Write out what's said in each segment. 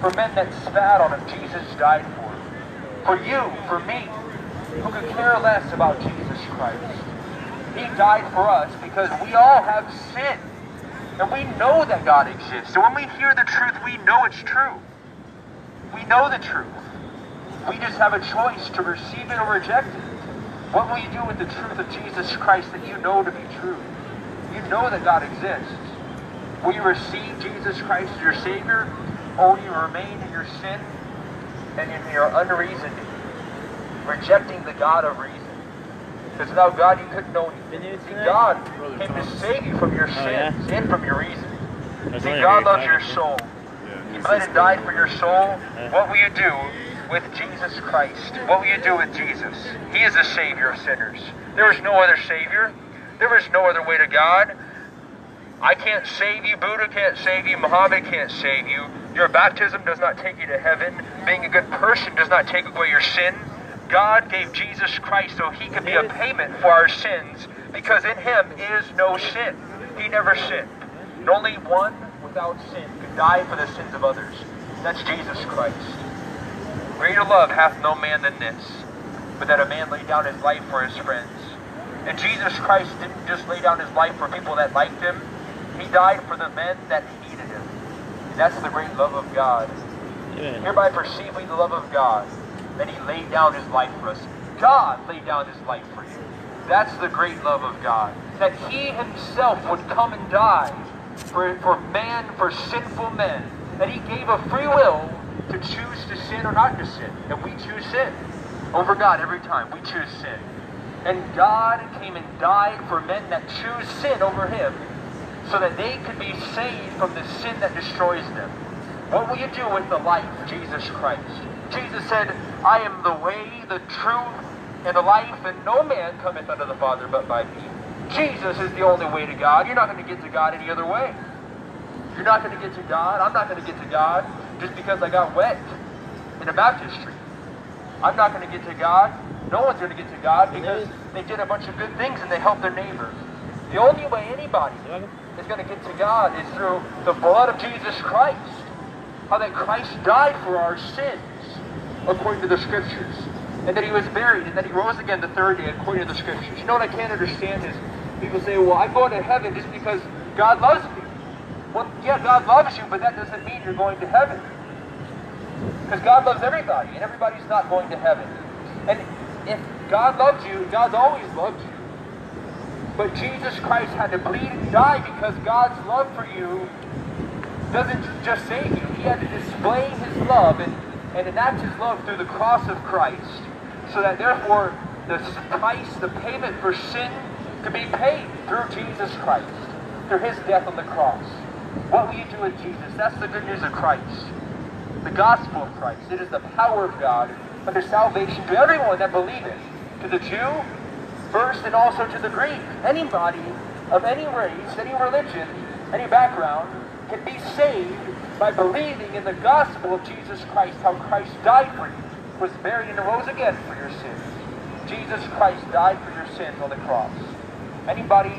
for men that spat on him, Jesus died for. For you, for me, who could care less about Jesus Christ. He died for us because we all have sinned. And we know that God exists. So when we hear the truth, we know it's true. We know the truth. We just have a choice to receive it or reject it. What will you do with the truth of Jesus Christ that you know to be true? You know that God exists. Will you receive Jesus Christ as your Savior, or will you remain in your sin and in your unreasoning, rejecting the God of reason? Because without God, you couldn't know anything. See, God came to save you from your sins Oh, yeah? and from your reasoning. That's See, God loves your soul. He bled and died for your soul. What will you do with Jesus Christ? What will you do with Jesus? He is the Savior of sinners. There is no other Savior. There is no other way to God. I can't save you. Buddha can't save you. Muhammad can't save you. Your baptism does not take you to heaven. Being a good person does not take away your sin. God gave Jesus Christ so he could be a payment for our sins because in him is no sin. He never sinned. And only one without sin could die for the sins of others. That's Jesus Christ. Greater love hath no man than this, but that a man lay down his life for his friends. And Jesus Christ didn't just lay down his life for people that liked him. He died for the men that hated him. That's the great love of God. Amen. Hereby we the love of God, that he laid down his life for us. God laid down his life for you. That's the great love of God. That he himself would come and die for, for man, for sinful men. That he gave a free will to choose to sin or not to sin. And we choose sin over God every time. We choose sin. And God came and died for men that choose sin over him so that they could be saved from the sin that destroys them. What will you do with the life Jesus Christ? Jesus said, I am the way, the truth, and the life, and no man cometh unto the Father but by me. Jesus is the only way to God. You're not going to get to God any other way. You're not going to get to God. I'm not going to get to God just because I got wet in a baptistry. I'm not going to get to God. No one's going to get to God because they did a bunch of good things and they helped their neighbor. The only way anybody is going to get to God is through the blood of Jesus Christ. How that Christ died for our sins, according to the Scriptures. And that he was buried, and that he rose again the third day, according to the Scriptures. You know what I can't understand is people say, well, I'm going to heaven just because God loves me. Well, yeah, God loves you, but that doesn't mean you're going to heaven. Because God loves everybody, and everybody's not going to heaven. And if God loves you, God's always loved you. But Jesus Christ had to bleed and die because God's love for you doesn't just save you. He had to display his love and, and enact his love through the cross of Christ. So that therefore the price, the payment for sin could be paid through Jesus Christ, through his death on the cross. What will you do with Jesus? That's the good news of Christ. The gospel of Christ. It is the power of God unto salvation to everyone that believeth. To the Jew, first and also to the Greek. Anybody of any race, any religion, any background can be saved by believing in the gospel of Jesus Christ, how Christ died for you, was buried and rose again for your sins. Jesus Christ died for your sins on the cross. Anybody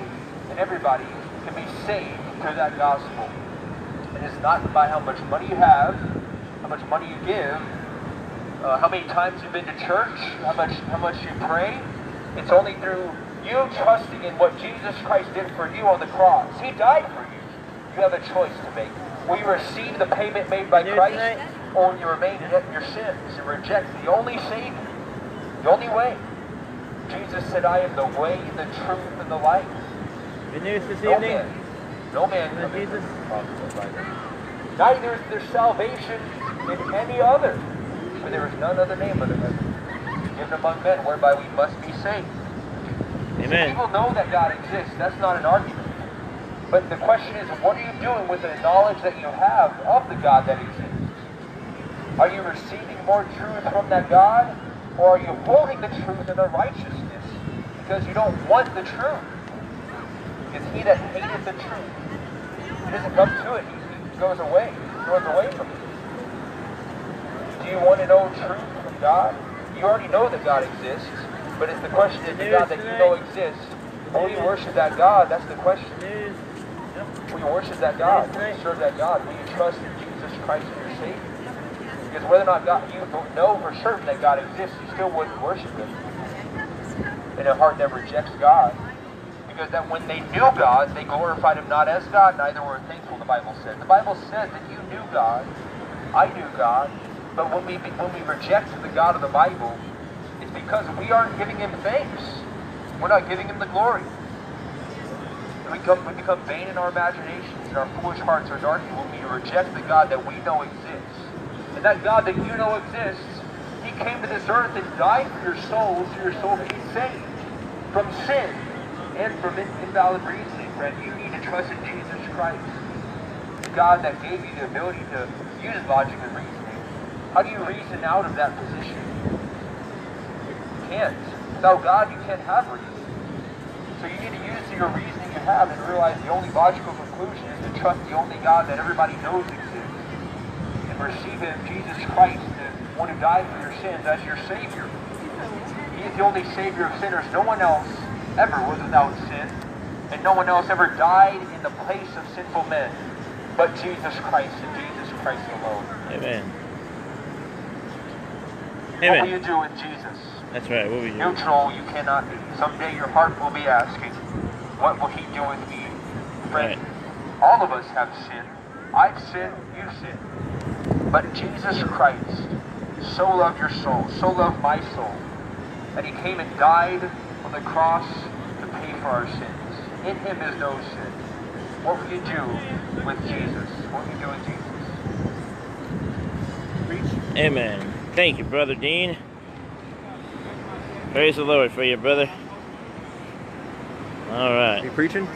and everybody can be saved through that gospel. And It is not by how much money you have, how much money you give, uh, how many times you've been to church, how much how much you pray. It's only through you trusting in what Jesus Christ did for you on the cross. He died for you. You have a choice to make. Will you receive the payment made by Christ, or will you remain in your sins and reject the only Savior, the only way? Jesus said, "I am the way, the truth, and the life." Good news this No evening. man, no man Lord Jesus. to the Father but by me. Neither is there salvation in any other, for there is none other name under heaven among men whereby we must be saved. Amen. People know that God exists. That's not an argument. But the question is, what are you doing with the knowledge that you have of the God that exists? Are you receiving more truth from that God? Or are you holding the truth in the righteousness because you don't want the truth? Because he that hateth the truth, he doesn't come to it. He, he goes away. He runs away from it. Do you want to know truth from God? You already know that God exists, but it's the question is the God that you know exists. You worship that God? That's the question. We worship that God? we serve that God? You trust in Jesus Christ as your Savior. Because whether or not God, you know for certain that God exists, you still wouldn't worship Him. In a heart that rejects God. Because that when they knew God, they glorified Him not as God, neither were thankful, the Bible said. The Bible says that you knew God, I knew God, but when we, when we reject the God of the Bible, it's because we aren't giving Him thanks. We're not giving Him the glory. We become, we become vain in our imaginations, and our foolish hearts are darkened when we reject the God that we know exists. And that God that you know exists, He came to this earth and died for your soul, so your soul can be saved from sin and from invalid reasoning, friend. You need to trust in Jesus Christ, the God that gave you the ability to use logic and reasoning. How do you reason out of that position? You can't. Without God, you can't have reason. So you need to use your reasoning you have and realize the only logical conclusion is to trust the only God that everybody knows exists and receive Him, Jesus Christ, the one who died for your sins, as your Savior. He is the only Savior of sinners. No one else ever was without sin, and no one else ever died in the place of sinful men but Jesus Christ and Jesus Christ alone. Amen. What will you do with Jesus? That's right. What we do. Neutral, you cannot be. Someday your heart will be asking, what will he do with me? Friend, all of us have sinned. I've sinned, you've sinned. But Jesus Christ so loved your soul, so loved my soul, that he came and died on the cross to pay for our sins. In him is no sin. What will you do with Jesus? What will you do with Jesus? Amen. Thank you, Brother Dean. Praise the Lord for you, brother. All right. You preaching?